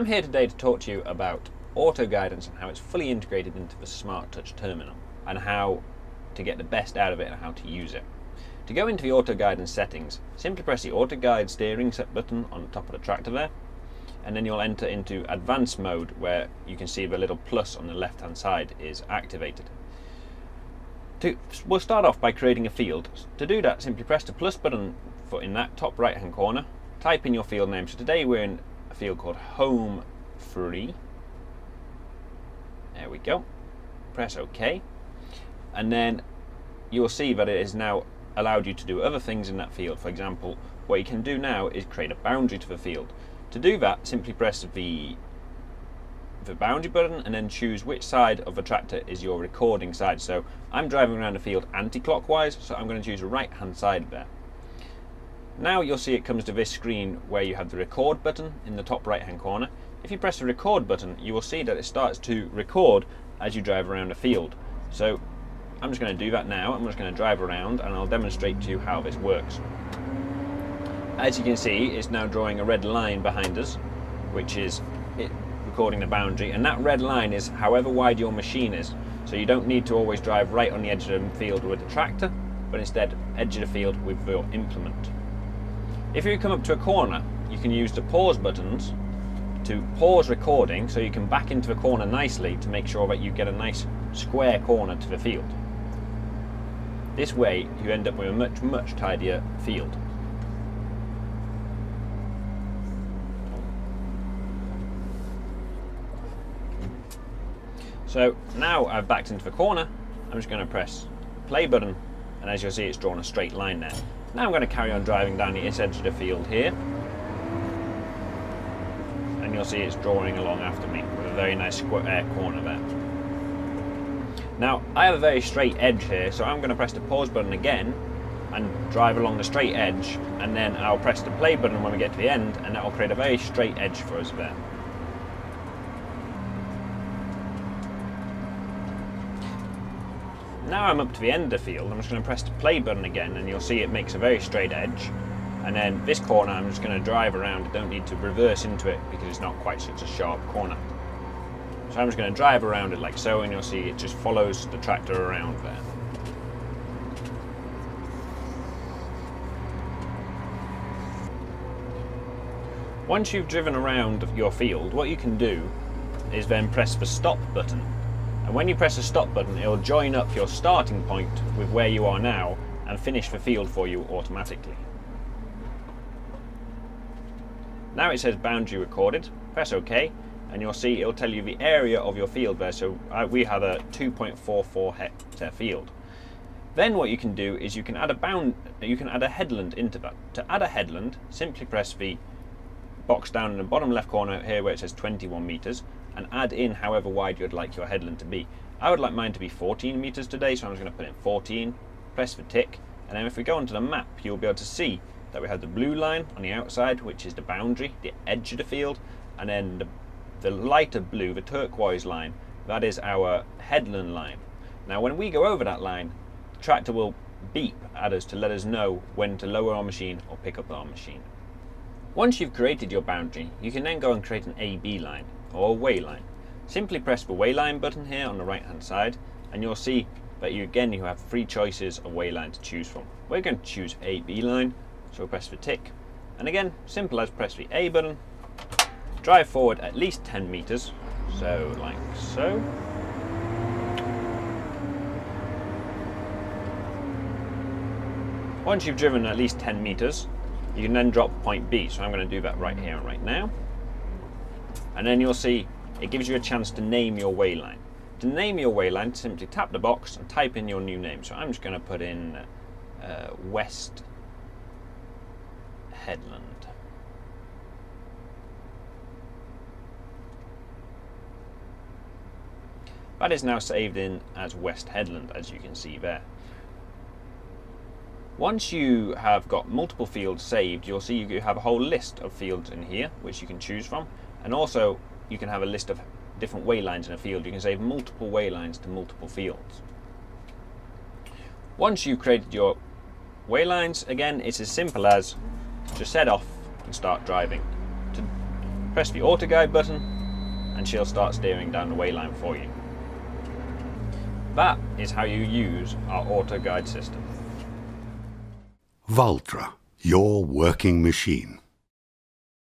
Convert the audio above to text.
I'm here today to talk to you about auto guidance and how it's fully integrated into the Smart Touch terminal and how to get the best out of it and how to use it. To go into the auto guidance settings, simply press the auto guide steering set button on the top of the tractor there and then you'll enter into advanced mode where you can see the little plus on the left hand side is activated. To, we'll start off by creating a field. To do that simply press the plus button for in that top right hand corner, type in your field name. So today we're in a field called home free. There we go. Press OK. And then you'll see that it has now allowed you to do other things in that field. For example, what you can do now is create a boundary to the field. To do that, simply press the the boundary button and then choose which side of the tractor is your recording side. So I'm driving around the field anti-clockwise, so I'm going to choose the right hand side there. Now you'll see it comes to this screen where you have the record button in the top right hand corner. If you press the record button, you will see that it starts to record as you drive around the field. So I'm just going to do that now. I'm just going to drive around and I'll demonstrate to you how this works. As you can see, it's now drawing a red line behind us, which is it recording the boundary, and that red line is however wide your machine is. So you don't need to always drive right on the edge of the field with the tractor, but instead edge of the field with your implement. If you come up to a corner, you can use the pause buttons to pause recording so you can back into the corner nicely to make sure that you get a nice square corner to the field. This way you end up with a much, much tidier field. So now I've backed into the corner, I'm just going to press play button and as you'll see it's drawn a straight line there. Now I'm going to carry on driving down the edge of the field here and you'll see it's drawing along after me with a very nice square uh, corner there. Now I have a very straight edge here so I'm going to press the pause button again and drive along the straight edge and then I'll press the play button when we get to the end and that will create a very straight edge for us there. Now I'm up to the end of the field, I'm just going to press the play button again and you'll see it makes a very straight edge. And then this corner I'm just going to drive around, I don't need to reverse into it because it's not quite such a sharp corner. So I'm just going to drive around it like so and you'll see it just follows the tractor around there. Once you've driven around your field, what you can do is then press the stop button and when you press the stop button, it will join up your starting point with where you are now and finish the field for you automatically. Now it says boundary recorded, press OK, and you'll see it'll tell you the area of your field there. So uh, we have a 2.44 hectare field. Then what you can do is you can add a bound, you can add a headland into that. To add a headland, simply press the box down in the bottom left corner here where it says 21 meters, and add in however wide you'd like your headland to be. I would like mine to be 14 meters today, so I'm just going to put in 14, press the tick, and then if we go onto the map, you'll be able to see that we have the blue line on the outside, which is the boundary, the edge of the field, and then the, the lighter blue, the turquoise line, that is our headland line. Now when we go over that line, the tractor will beep at us to let us know when to lower our machine or pick up our machine. Once you've created your boundary, you can then go and create an AB line or wayline. Simply press the wayline button here on the right hand side and you'll see that you again you have three choices of wayline to choose from. We're going to choose A B line, so press the tick and again simple as press the A button, drive forward at least 10 meters, so like so. Once you've driven at least 10 meters, you can then drop point B. So I'm going to do that right here and right now and then you'll see it gives you a chance to name your wayline. To name your wayline, simply tap the box and type in your new name. So I'm just going to put in uh, West Headland. That is now saved in as West Headland, as you can see there. Once you have got multiple fields saved, you'll see you have a whole list of fields in here, which you can choose from. And also, you can have a list of different waylines in a field. You can save multiple waylines to multiple fields. Once you've created your waylines, again, it's as simple as just set off and start driving. To Press the auto guide button and she'll start steering down the wayline for you. That is how you use our auto guide system. Valtra, your working machine.